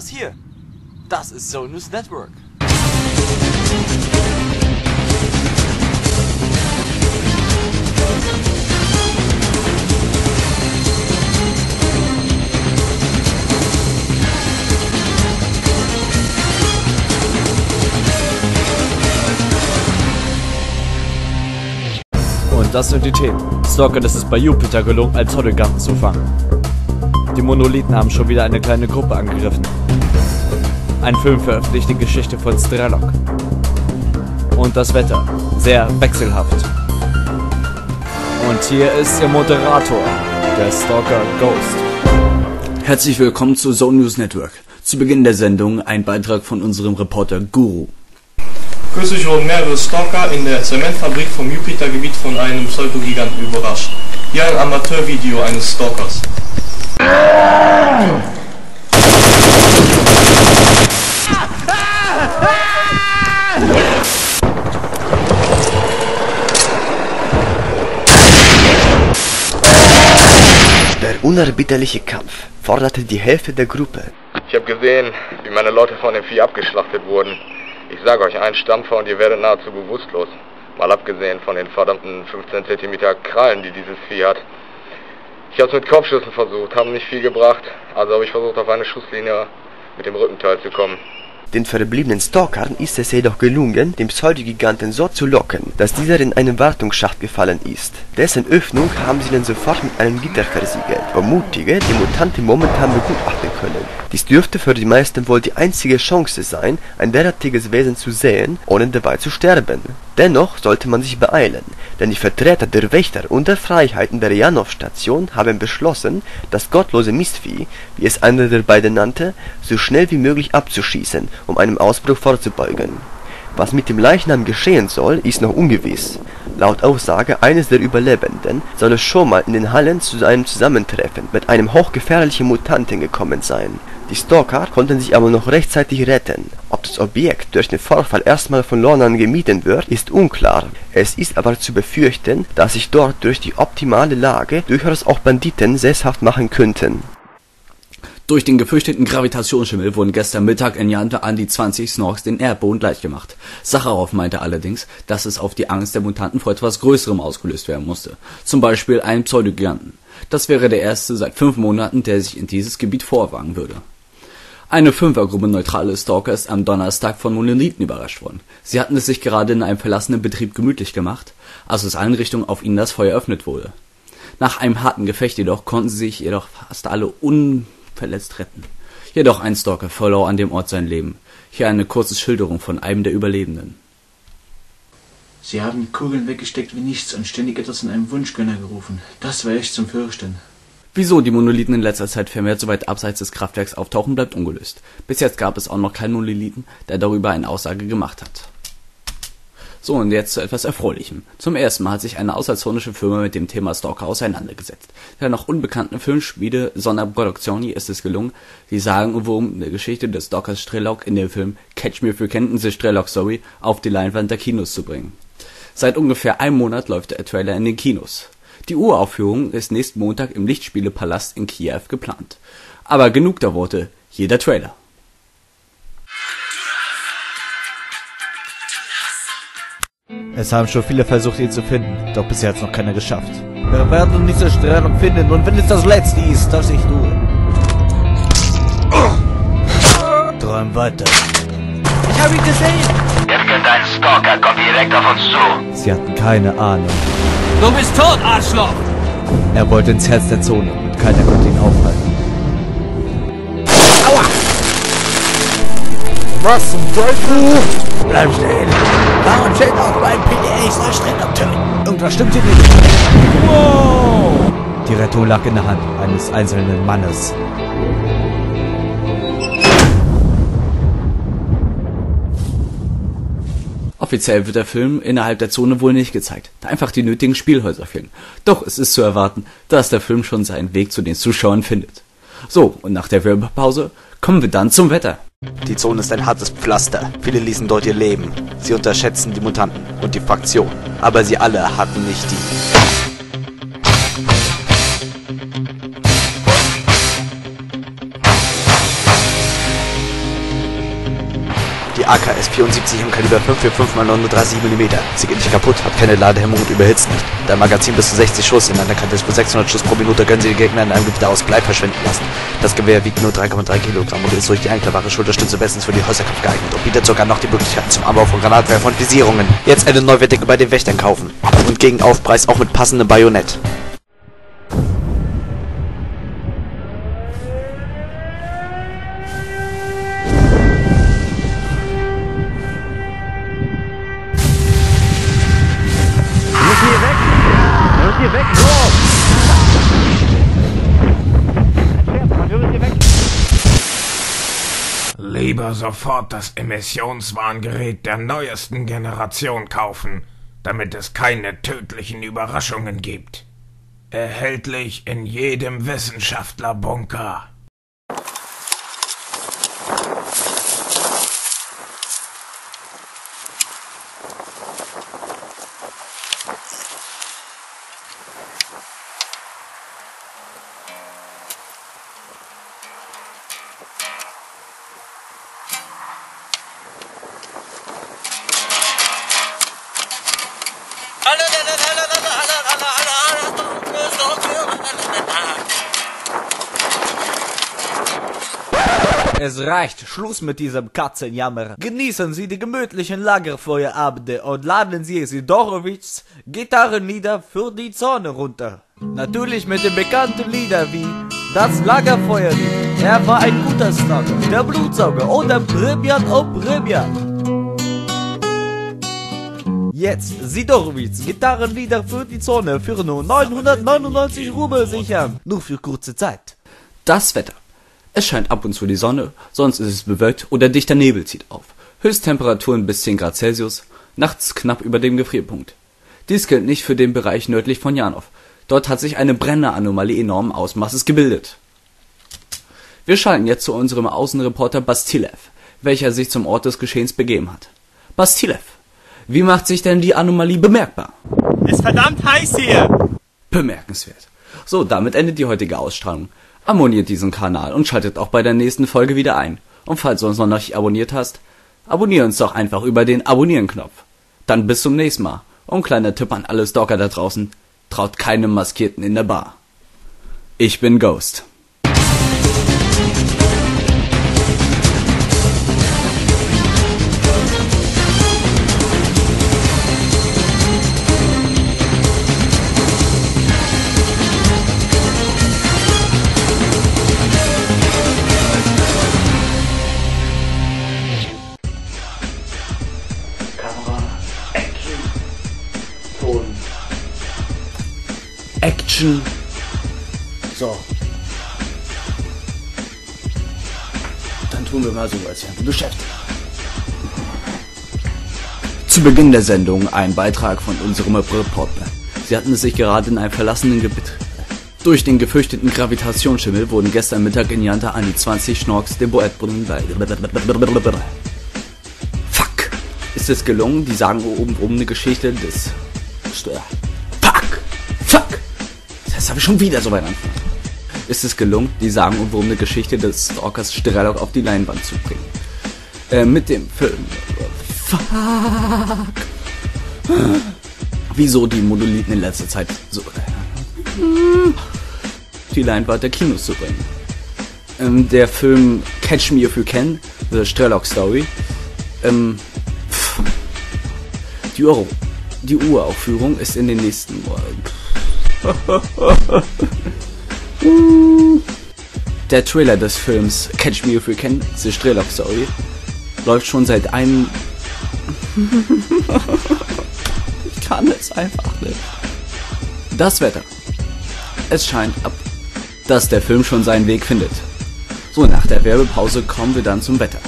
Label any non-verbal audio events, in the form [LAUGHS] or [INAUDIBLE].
Das hier, das ist News Network. Und das sind die Themen. Stalker, ist bei Jupiter gelungen, als Hologramm zu fangen. Die Monolithen haben schon wieder eine kleine Gruppe angegriffen. Ein Film veröffentlicht die Geschichte von Strelok. Und das Wetter. Sehr wechselhaft. Und hier ist Ihr Moderator, der Stalker Ghost. Herzlich willkommen zu Zone News Network. Zu Beginn der Sendung ein Beitrag von unserem Reporter Guru. Kürzlich wurden mehrere Stalker in der Zementfabrik vom Jupitergebiet von einem Pseudogiganten überrascht. Hier ein Amateurvideo eines Stalkers. Der unerbittliche Kampf forderte die Hälfte der Gruppe. Ich habe gesehen, wie meine Leute von dem Vieh abgeschlachtet wurden. Ich sage euch, ein Stampfer und ihr werdet nahezu bewusstlos. Mal abgesehen von den verdammten 15 cm Krallen, die dieses Vieh hat. Ich habe es mit Kopfschüssen versucht, haben nicht viel gebracht. Also habe ich versucht, auf eine Schusslinie mit dem Rückenteil zu kommen. Den verbliebenen Stalkern ist es jedoch gelungen, den Pseudogiganten so zu locken, dass dieser in einen Wartungsschacht gefallen ist. Dessen Öffnung haben sie dann sofort mit einem Gitter versiegelt, wo Mutige die Mutanten momentan begutachten können. Dies dürfte für die meisten wohl die einzige Chance sein, ein derartiges Wesen zu sehen, ohne dabei zu sterben. Dennoch sollte man sich beeilen, denn die Vertreter der Wächter und der Freiheiten der Janov-Station haben beschlossen, das gottlose Mistvieh, wie es einer der beiden nannte, so schnell wie möglich abzuschießen, um einem Ausbruch vorzubeugen. Was mit dem Leichnam geschehen soll, ist noch ungewiss. Laut Aussage eines der Überlebenden soll es schon mal in den Hallen zu einem Zusammentreffen mit einem hochgefährlichen Mutanten gekommen sein. Die Stalker konnten sich aber noch rechtzeitig retten. Ob das Objekt durch den Vorfall erstmal von Lornan gemieden wird, ist unklar. Es ist aber zu befürchten, dass sich dort durch die optimale Lage durchaus auch Banditen sesshaft machen könnten. Durch den gefürchteten Gravitationsschimmel wurden gestern Mittag in Jante an die 20 Snorks den Erdboden gleichgemacht. Sacharow meinte allerdings, dass es auf die Angst der Mutanten vor etwas Größerem ausgelöst werden musste. Zum Beispiel einen Pseudogiganten. Das wäre der erste seit fünf Monaten, der sich in dieses Gebiet vorwagen würde. Eine Fünfergruppe neutrale Stalker ist am Donnerstag von Monolithen überrascht worden. Sie hatten es sich gerade in einem verlassenen Betrieb gemütlich gemacht, als aus allen Richtungen auf ihnen das Feuer eröffnet wurde. Nach einem harten Gefecht jedoch konnten sie sich jedoch fast alle unverletzt retten. Jedoch ein Stalker verlor an dem Ort sein Leben. Hier eine kurze Schilderung von einem der Überlebenden. Sie haben die Kugeln weggesteckt wie nichts und ständig etwas in einem Wunschgönner gerufen. Das war echt zum Fürchten. Wieso die Monolithen in letzter Zeit vermehrt so weit abseits des Kraftwerks auftauchen, bleibt ungelöst. Bis jetzt gab es auch noch keinen Monolithen, der darüber eine Aussage gemacht hat. So, und jetzt zu etwas Erfreulichem. Zum ersten Mal hat sich eine außerzonische Firma mit dem Thema Stalker auseinandergesetzt. Der noch unbekannten Filmschmiede Sonna Produzioni ist es gelungen, die sagenumwobene Geschichte des Stalkers Strelok in den Film Catch Me If You Can The Strelok Story auf die Leinwand der Kinos zu bringen. Seit ungefähr einem Monat läuft der Trailer in den Kinos. Die Uraufführung ist nächsten Montag im Lichtspielepalast in Kiew geplant. Aber genug der Worte, hier der Trailer. Es haben schon viele versucht, ihn zu finden, doch bisher hat es noch keiner geschafft. Wir werden diese Strahlung finden und wenn es das letzte ist, das ich tue. Träum weiter. Ich habe ihn gesehen! Irgendein Stalker kommt direkt auf uns zu. Sie hatten keine Ahnung. Du bist tot, Arschloch! Er wollte ins Herz der Zone und keiner konnte ihn aufhalten. Was zum Teufel? Bleib stehen! Warum steht auf meinem PDA soll Strelok töten? Irgendwas stimmt hier nicht. Wow! Die Rettung lag in der Hand eines einzelnen Mannes. Offiziell wird der Film innerhalb der Zone wohl nicht gezeigt, da einfach die nötigen Spielhäuser fehlen. Doch es ist zu erwarten, dass der Film schon seinen Weg zu den Zuschauern findet. So, und nach der Werbepause kommen wir dann zum Wetter. Die Zone ist ein hartes Pflaster. Viele ließen dort ihr Leben. Sie unterschätzen die Mutanten und die Fraktion. Aber sie alle hatten nicht die. AKS-74 im Kaliber 545 x 39 mm. Sie geht nicht kaputt, hat keine Ladehemmung und überhitzt nicht. Da Magazin bis zu 60 Schuss in einer Kante bis 600 Schuss pro Minute können Sie den Gegner in einem Gewitter aus Blei verschwinden lassen. Das Gewehr wiegt nur 3,3 Kilogramm und ist durch die einklappbare Schulterstütze bestens für die Häuserkampf geeignet und bietet sogar noch die Möglichkeit zum Anbau von Granatwerfer und Visierungen. Jetzt eine neuwertige bei den Wächtern kaufen. Und gegen Aufpreis auch mit passendem Bajonett. Lieber sofort das Emissionswarngerät der neuesten Generation kaufen, damit es keine tödlichen Überraschungen gibt. Erhältlich in jedem Wissenschaftlerbunker. Es reicht. Schluss mit diesem Katzenjammer. Genießen Sie die gemütlichen Lagerfeuerabende und laden Sie Sidorowitschs Gitarre nieder für die Zone runter. Natürlich mit den bekannten Liedern wie Das Lagerfeuerlied. Er war ein guter Stalker. Der Blutsauger oder Premiat oh Premiat. Jetzt Sidorowitz, Gitarrenlieder für die Zone für nur 999 Rubel sichern. Nur für kurze Zeit. Das Wetter. Es scheint ab und zu die Sonne, sonst ist es bewölkt oder dichter Nebel zieht auf. Höchsttemperaturen bis 10 Grad Celsius, nachts knapp über dem Gefrierpunkt. Dies gilt nicht für den Bereich nördlich von Janov. Dort hat sich eine Brenneranomalie enormen Ausmaßes gebildet. Wir schalten jetzt zu unserem Außenreporter Bastilev, welcher sich zum Ort des Geschehens begeben hat. Bastilev, wie macht sich denn die Anomalie bemerkbar? Ist verdammt heiß hier! Bemerkenswert. So, damit endet die heutige Ausstrahlung. Abonniert diesen Kanal und schaltet auch bei der nächsten Folge wieder ein. Und falls du uns noch nicht abonniert hast, abonniere uns doch einfach über den Abonnieren-Knopf. Dann bis zum nächsten Mal. Und kleiner Tipp an alle Stalker da draußen, traut keinem Maskierten in der Bar. Ich bin Ghost. Action. So. Dann tun wir mal so, als wären wir beschäftigt. Zu Beginn der Sendung ein Beitrag von unserem Reporter. Sie hatten es sich gerade in einem verlassenen Gebiet. Durch den gefürchteten Gravitationsschimmel wurden gestern Mittag in Janta an die 20 Schnorks den Boetbrunnen bei. Fuck! Ist es gelungen, die sagen oben oben eine Geschichte des. Fuck! Habe ich schon wieder so weit angefangen. Ist es gelungen, die sagen und eine Geschichte des Stalkers Strelok auf die Leinwand zu bringen. Äh, mit dem Film. Fuck. Wieso die Monolithen in letzter Zeit so. Die Leinwand der Kinos zu bringen. Ähm, der Film Catch Me If You Can, The Strelok Story. Ähm, die, die Uraufführung ist in den nächsten. [LAUGHS] Der Trailer des Films Catch Me If You Can, The Strelok Story, läuft schon seit einem... [LAUGHS] ich kann es einfach nicht. Das Wetter. Es scheint ab, dass der Film schon seinen Weg findet. So, nach der Werbepause kommen wir dann zum Wetter.